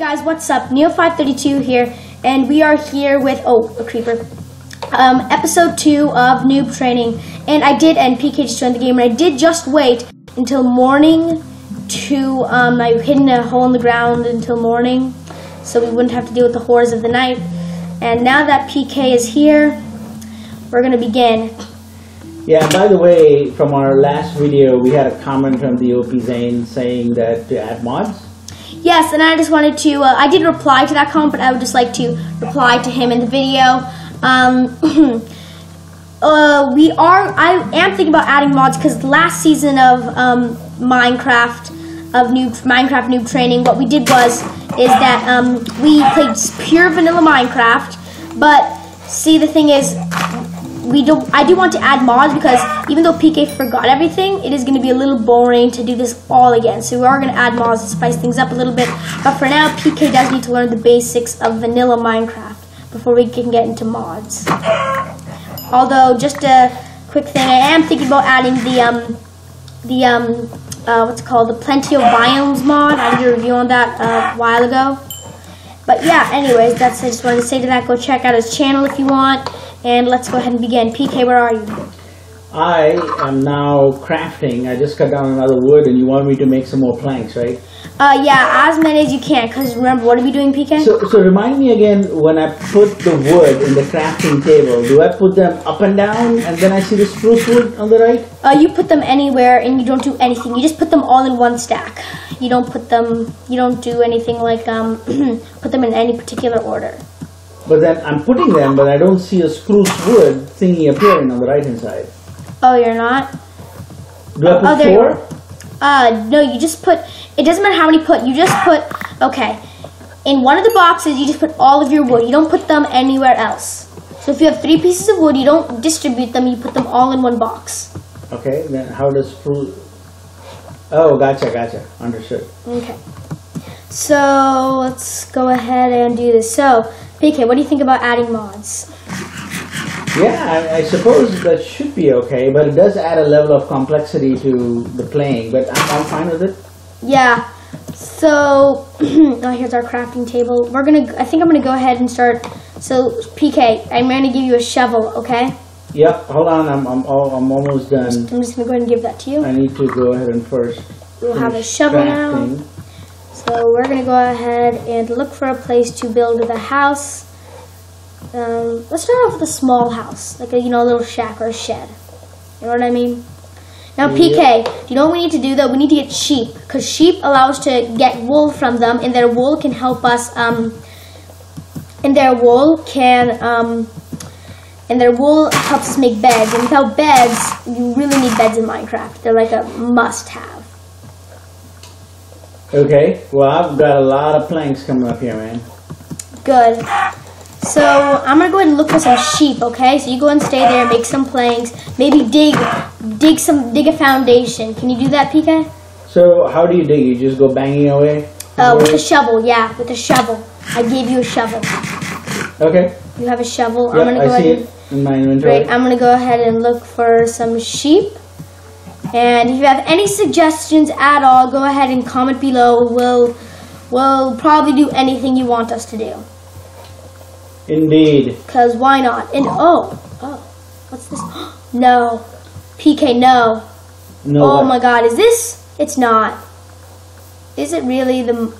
guys, what's up? Neil532 here, and we are here with, oh, a creeper. Um, episode 2 of Noob Training, and I did, and PK just joined the game, and I did just wait until morning to, um, I hid in a hole in the ground until morning, so we wouldn't have to deal with the horrors of the night. And now that PK is here, we're gonna begin. Yeah, by the way, from our last video, we had a comment from the OP Zane saying that to add mods. Yes, and I just wanted to. Uh, I did reply to that comment, but I would just like to reply to him in the video. Um, uh, we are. I am thinking about adding mods because last season of um, Minecraft of noob Minecraft noob training, what we did was is that um, we played pure vanilla Minecraft. But see, the thing is, we do I do want to add mods because even though PK forgot everything, it is going to be a little boring to do this all again. So we are going to add mods to spice things up a little bit. But for now, PK does need to learn the basics of vanilla Minecraft before we can get into mods. Although, just a quick thing, I am thinking about adding the um the um uh, what's it called the Plenty of Biomes mod. I did a review on that uh, a while ago. But yeah, anyways, that's I just wanted to say to that. Go check out his channel if you want. And let's go ahead and begin. PK, where are you? I am now crafting. I just cut down another wood, and you want me to make some more planks, right? Uh, yeah, as many as you can. Cause remember, what are we doing, PK? So, so remind me again when I put the wood in the crafting table. Do I put them up and down, and then I see the spruce wood on the right? Uh, you put them anywhere, and you don't do anything. You just put them all in one stack. You don't put them. You don't do anything like um, put them in any particular order. But then I'm putting them, but I don't see a spruce wood thingy appearing on the right hand side. Oh, you're not. Do I put oh, there you are. Uh, no, you just put. It doesn't matter how many put. You just put. Okay, in one of the boxes, you just put all of your wood. You don't put them anywhere else. So if you have three pieces of wood, you don't distribute them. You put them all in one box. Okay, then how does spruce? Oh, gotcha, gotcha. Understood. Okay. So let's go ahead and do this. So, PK, what do you think about adding mods? Yeah, I, I suppose that should be okay, but it does add a level of complexity to the playing. But I'm, I'm fine with it. Yeah. So, oh, here's our crafting table. We're gonna. I think I'm gonna go ahead and start. So, PK, I'm gonna give you a shovel. Okay. Yep. Hold on, I'm I'm, all, I'm almost done. I'm just gonna go ahead and give that to you. I need to go ahead and first. We'll have a shovel now. So we're gonna go ahead and look for a place to build the house. Um, let's start off with a small house, like a you know a little shack or a shed. You know what I mean? Now PK, do you know what we need to do though? We need to get sheep because sheep allow us to get wool from them, and their wool can help us. Um, and their wool can um, and their wool helps us make beds. And without beds, you really need beds in Minecraft. They're like a must-have. Okay. Well, I've got a lot of planks coming up here, man. Good. So I'm gonna go ahead and look for some sheep. Okay, so you go and stay there, make some planks, maybe dig, dig some, dig a foundation. Can you do that, PK? So how do you dig? You just go banging away? Uh, with a shovel, yeah, with a shovel. I gave you a shovel. Okay. You have a shovel. Yeah, I'm gonna go I see ahead. it in my inventory. Great. I'm gonna go ahead and look for some sheep. And if you have any suggestions at all, go ahead and comment below. We'll, we'll probably do anything you want us to do. Indeed. Cause why not? And oh, oh, what's this? No, PK, no. No. oh what? my God, is this? It's not. Is it really the?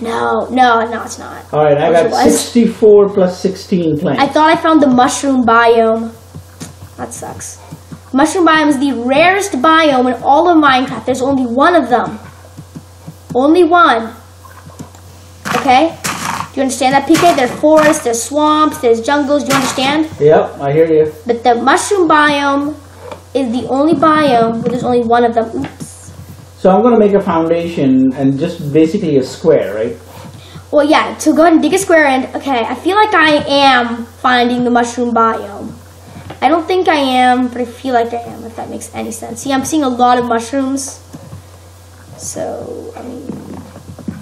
No, no, no, it's not. All right, I got 64 plus 16 planks. I thought I found the mushroom biome. That sucks. Mushroom biome is the rarest biome in all of Minecraft. There's only one of them. Only one. Okay? Do you understand that, PK? There's forests, there's swamps, there's jungles. Do you understand? Yep, I hear you. But the mushroom biome is the only biome where there's only one of them. Oops. So I'm going to make a foundation and just basically a square, right? Well, yeah, so go ahead and dig a square and, okay, I feel like I am finding the mushroom biome. I don't think I am, but I feel like I am, if that makes any sense. See, I'm seeing a lot of mushrooms. So, I mean,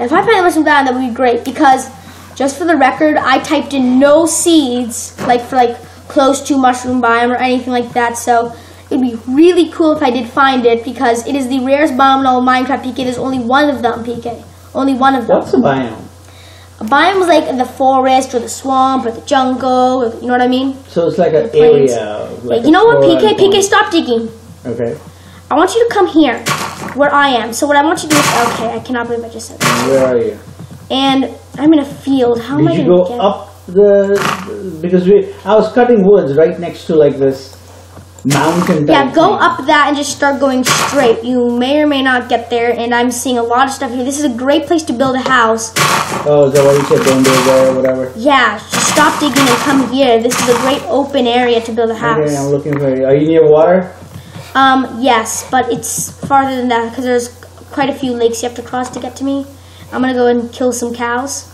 if I find the mushroom biome, that would be great because, just for the record, I typed in no seeds, like for like close to mushroom biome or anything like that. So, it'd be really cool if I did find it because it is the rarest biome in all Minecraft. PK, there's only one of them. PK, only one of them. What's a biome? A biome is like the forest or the swamp or the jungle. Or, you know what I mean? So it's like an area. Like, Like you know what, PK? PK? PK, stop digging. Okay. I want you to come here, where I am. So what I want you to do is, okay, I cannot believe I just said that. Where are you? And I'm in a field. How am I Did you gonna go get? up the? Because we, I was cutting woods right next to like this mountain. Yeah, type go thing. up that and just start going straight. You may or may not get there, and I'm seeing a lot of stuff here. This is a great place to build a house. Oh, is that what you said? Don't go there or whatever. Yeah, just stop digging and come here. This is a great open area to build a house. Okay, I'm looking for you. Are you near water? Um, yes, but it's farther than that because there's quite a few lakes you have to cross to get to me. I'm gonna go and kill some cows.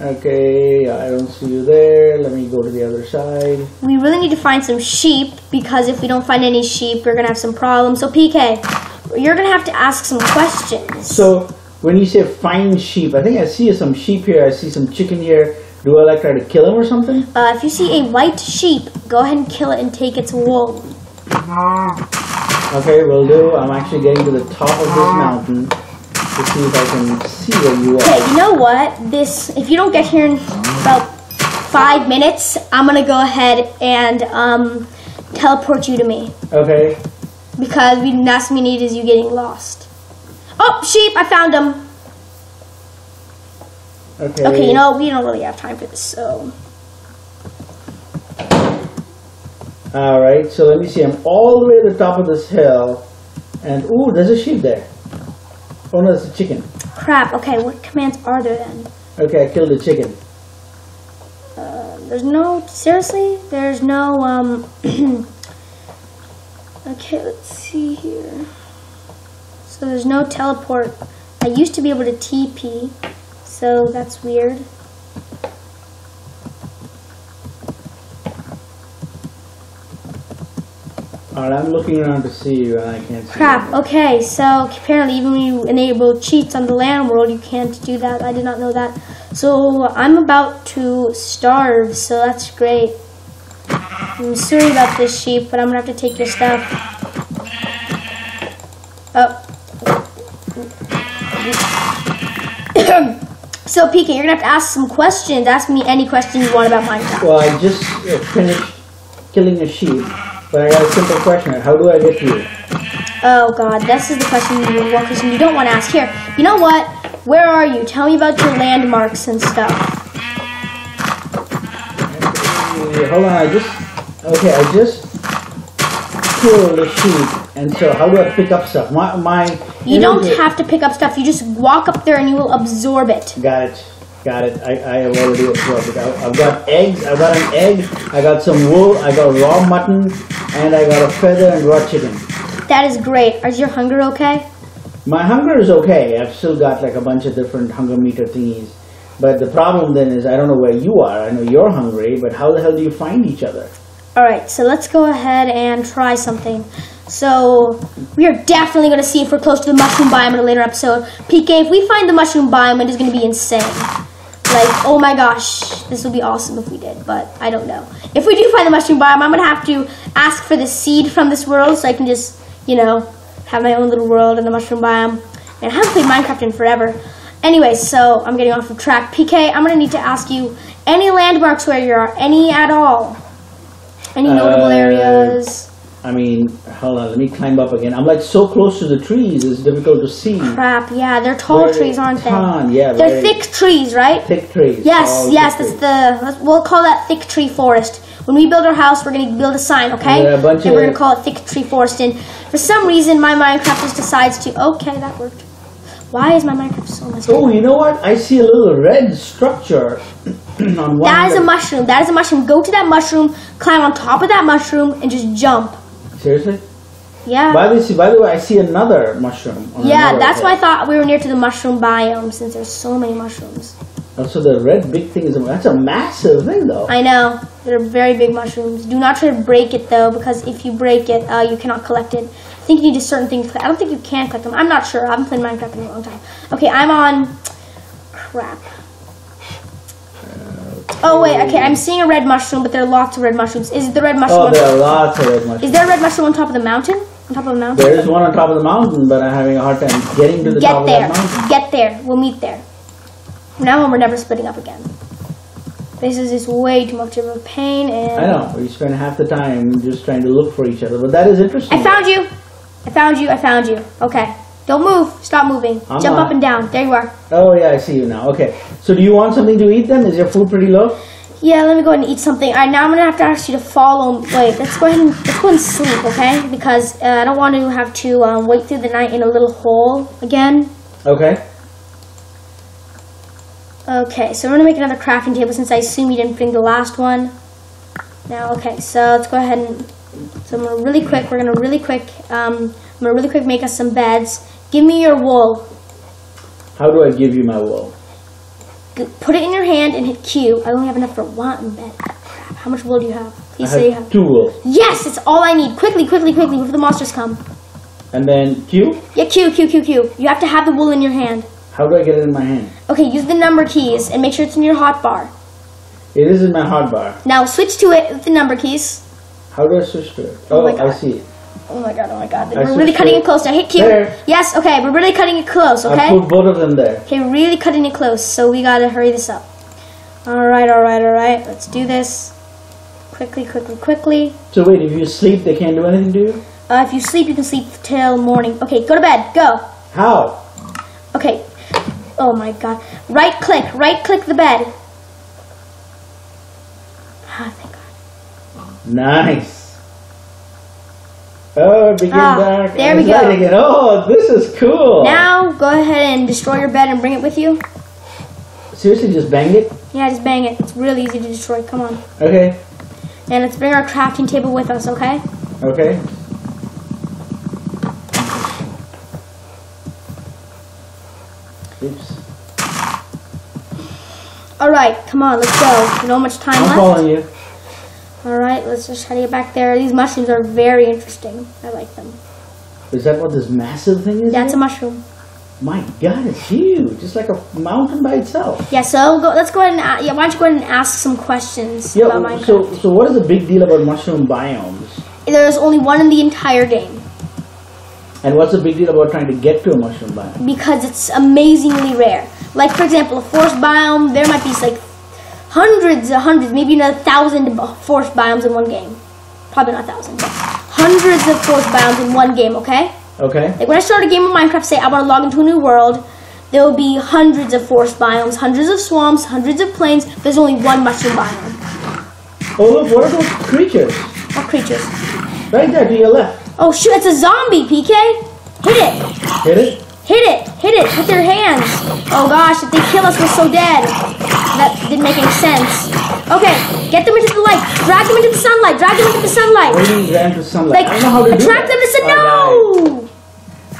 Okay, I don't see you there. Let me go to the other side. We really need to find some sheep because if we don't find any sheep, we're gonna have some problems. So PK, you're gonna have to ask some questions. So when you say find sheep, I think I see some sheep here. I see some chicken here. Do I like try to kill them or something? Uh, if you see a white sheep, go ahead and kill it and take its wool. Okay, will do. I'm actually getting to the top of this mountain to see if I can see where you Okay, you know what? This, if you don't get here in about five minutes, I'm gonna go ahead and um, teleport you to me Okay. because we last we need is you getting lost. Oh, sheep! I found them. Okay. Okay, you know we don't really have time for this, so All right. So let me see. I'm all the way at the top of this hill, and ooh, there's a sheep there. Oh no, it's a chicken. crap. Okay, what commands are there then? Okay, I killed the chicken. There's no seriously. There's no um. okay, let's see here. So there's no teleport. I used to be able to TP, so that's weird. All right, I'm looking around to see you, and I can't see. Crap. you. Okay, so apparently even when you enable cheats on the LAN world, you can't do that. I did not know that. So I'm about to starve, so that's great. I'm sorry about this sheep, but I'm gonna have to take your stuff. Oh. so PK, you're gonna have to ask some questions. Ask me any question you want about Minecraft. Well, I just uh, finished killing a sheep, but I got a simple question. How do I get to you? Oh God, this is the question you one question you don't want to ask. Here, you know what? Where are you? Tell me about your landmarks and stuff. Okay, hold on, I just okay, I just killed a sheep, and so how do I pick up stuff? My my You don't have to pick up stuff. You just walk up there and you will absorb it. Got it, got it. I, I have already absorbed it. I, I've got eggs. I got an egg. I got some wool. I got raw mutton, and I got a feather and raw chicken. That is great. Is your hunger okay? My hunger is okay. I've still got like a bunch of different hunger meter thingies. But the problem then is I don't know where you are. I know you're hungry, but how the hell do you find each other? All right, so let's go ahead and try something. So we are definitely going to see if we're close to the mushroom biome in a later episode. PK, if we find the mushroom biome, it is going to be insane. Like, oh my gosh, this would be awesome if we did, but I don't know. If we do find the mushroom biome, I'm going to have to ask for the seed from this world so I can just, you know, have my own little world in the mushroom biome. And I haven't played Minecraft in forever. Anyway, so I'm getting off of track. PK, I'm going to need to ask you any landmarks where you are, any at all. Any notable Uh, areas? I mean, hold on, let me climb up again. I'm like so close to the trees, it's difficult to see. Crap, yeah, they're tall Very trees, aren't they? ton, yeah, They're thick trees, right? Thick trees. Yes, yes, that's trees. the. We'll call that thick tree forest. When we build our house, we're gonna build a sign, okay? Yeah, a bunch and we're gonna call it thick tree forest. And for some reason, my Minecraft just decides to. Okay, that worked. Why is my Minecraft so much? Oh, you know what? I see a little red structure on one. That is a mushroom. That is a mushroom. Go to that mushroom, climb on top of that mushroom, and just jump. Seriously? Yeah. By the, by the way, I see another mushroom. on yeah, another that's why I thought we were near to the mushroom biome since there's so many mushrooms. Also, the red big thing is a, that's a massive thing, though. I know. They're very big mushrooms. Do not try to break it though, because if you break it, uh, you cannot collect it. I think you need a certain thing. I don't think you can collect them. I'm not sure. I haven't played Minecraft in a long time. Okay, I'm on. Crap. Oh wait, okay. Oh. I'm seeing a red mushroom, but there are lots of red mushrooms. Is it the red oh, mushroom? Oh, there are lots of red mushrooms. Is there a red mushroom on top of the mountain? On top of the mountain? There is one on top of the mountain, but I'm having a hard time getting to the top Get of there. that mountain. Get there. We'll meet there. Now we're never splitting up again. This is just way too much of a pain, and I know. We spend half the time just trying to look for each other, but that is interesting. I found you. I found you. I found you. Okay. Don't move. Stop moving. I'm Jump not. up and down. There you are. Oh yeah, I see you now. Okay. So do you want something to eat then? Is your food pretty low? Yeah, let me go ahead and eat something. All right, now I'm gonna have to ask you to follow. Wait, let's go ahead and let's go and sleep, okay? Because uh, I don't want to have to um, wait through the night in a little hole again. Okay. Okay, so we're gonna make another crafting table since I assume you didn't bring the last one. Now, okay, so let's go ahead and. So I'm gonna really quick. We're gonna really quick. Um, I'm gonna really quick make us some beds. Give me your wool. How do I give you my wool? Put it in your hand and hit Q. I only have enough for one bed. Crap. How much wool do you have? Please I say you have have. two wool. Yes, it's all I need. Quickly, quickly, quickly, before the monsters come. And then Q? Yeah, Q, Q, Q, Q. You have to have the wool in your hand. How do I get it in my hand? Okay, use the number keys and make sure it's in your hot bar. It is in my hot bar. Now switch to it with the number keys. How do I switch to it? Oh Oh, I see it. Oh my god, oh my god. We're really cutting it close. Now hit Q. There. Yes, okay, we're really cutting it close, okay? I okay? put both of them there. Okay, really cutting it close, so we gotta hurry this up. Alright, alright, alright. Let's do this. Quickly, quickly, quickly. So wait, if you sleep, they can't do anything to you? Uh, if you sleep, you can sleep till morning. Okay, go to bed. Go. How? Okay. Oh my god. Right click. Right click the bed. Ah, thank God. Nice. Oh, became Ah, dark. there we go. again. Oh, this is cool. Now, go ahead and destroy your bed and bring it with you. Seriously, just bang it? Yeah, just bang it. It's really easy to destroy. Come on. Okay. And let's bring our crafting table with us, okay? Okay. Oops. Alright, come on, let's go. You know how much time I'm left? following you. Alright, let's just try to get back there. These mushrooms are very interesting. I like them. Is that what this massive thing is? That's a mushroom. My God, it's huge. It's like a mountain by itself. Yeah, so go, let's go ahead and yeah, why don't you go ahead and ask some questions Yeah. about Minecraft? So, so what is the big deal about mushroom biomes? There's only one in the entire game And what's the big deal about trying to get to a mushroom biome? because it's amazingly rare. Like for example, a forest biome, there might be like hundreds, uh, hundreds, maybe even a thousand forest biomes in one game. Probably not a thousand, hundreds of forest biomes in one game. Okay. Okay. Like when I start a game of Minecraft, say I want to log into a new world, there will be hundreds of forest biomes, hundreds of swamps, hundreds of plains. There's only one mushroom biome. Oh look, what are those creatures? What creatures? Right there to your left. Oh shoot, it's a zombie, PK! Hit it! Hit it. Hit it! Hit it with your hands! Oh gosh, if they kill us, we're so dead. That didn't make any sense. Okay, get them into the light. Drag them into the sunlight. Drag them into the sunlight. Waiting ran to sunlight. Like, I don't know how to do attract that. them to sun. I. No!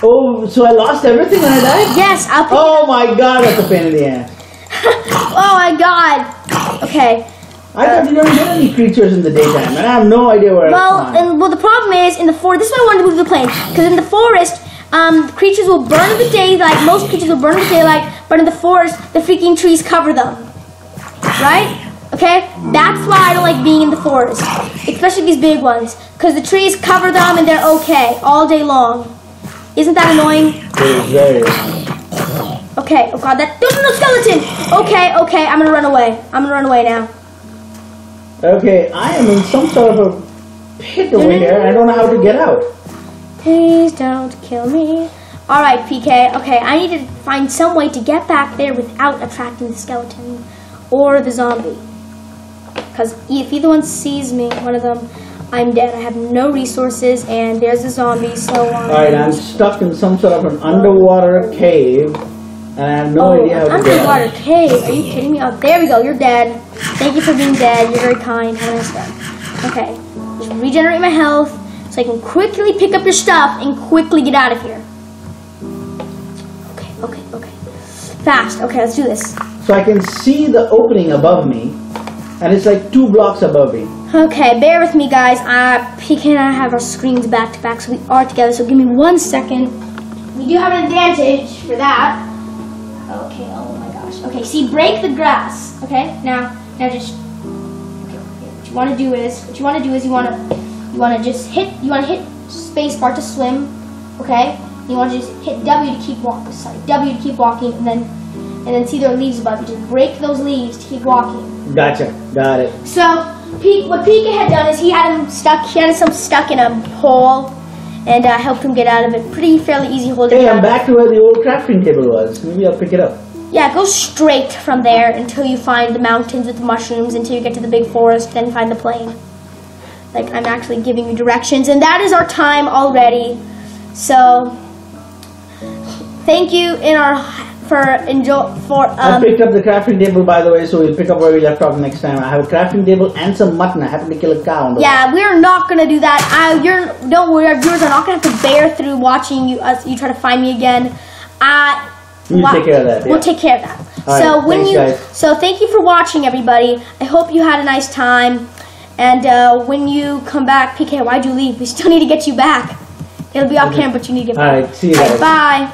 Oh, so I lost everything when I died? Yes, I'll Oh my god, that's a pain in the ass. Oh my god. Okay. I thought you never get any creatures in the daytime, and I have no idea where Well, it's and well, the problem is in the forest. This is why I wanted to move the plain because in the forest, um, creatures will burn in the daylight. Most creatures will burn in the daylight, but in the forest, the freaking trees cover them. Right? Okay. That's why I don't like being in the forest, especially these big ones, because the trees cover them and they're okay all day long. Isn't that annoying? It is very. Okay. Oh god, that no, no, no, skeleton. Okay, okay. I'm gonna run away. I'm gonna run away now. Okay, I am in some sort of a pit over here. I don't know how to get out. Please don't kill me. Alright, PK. Okay, I need to find some way to get back there without attracting the skeleton or the zombie. Because if either one sees me, one of them, I'm dead. I have no resources, and there's a zombie, so um, Alright, I'm stuck in some sort of an underwater cave, and I have no oh, idea how to get underwater out. cave. Are you kidding me? Oh, there we go. You're dead. Thank you for being dead. You're very kind. Have a nice day. Okay, just regenerate my health so I can quickly pick up your stuff and quickly get out of here. Okay, okay, okay. Fast. Okay, let's do this. So I can see the opening above me, and it's like two blocks above me. Okay, bear with me, guys. Uh, PK and I have our screens back to back, so we are together. So give me one second. We do have an advantage for that. Okay. Oh my gosh. Okay. See, break the grass. Okay. Now, now just. Okay. What you want to do is, what you want to do is, you want to, you want to just hit, you want to hit space bar to swim. Okay. You want to just hit W to keep walking. Sorry, W to keep walking, and then, and then see their leaves above. You just break those leaves to keep walking. Gotcha. Got it. So, what Pika had done is he had him stuck. He had some stuck in a hole, and uh, helped him get out of it. Pretty fairly easy hole Hey, I'm back to where the old crafting table was. Maybe I'll pick it up. Yeah, go straight from there until you find the mountains with the mushrooms, until you get to the big forest, then find the plain. Like I'm actually giving you directions, and that is our time already. So, thank you in our for enjoy for I um. picked up the crafting table, by the way, so we'll pick up where we left off next time. I have a crafting table and some mutton. I happened to kill a cow. On the Yeah, we're not gonna do that. Uh, you're don't worry, our viewers are not gonna have to bear through watching you us you try to find me again. Uh, We'll take care of that, We'll yeah. take care of that. All so right, when thanks, you guys. so thank you for watching, everybody. I hope you had a nice time. And uh, when you come back, PK, why'd you leave? We still need to get you back. It'll be off camera, but you need to get back. right, see you All right, bye.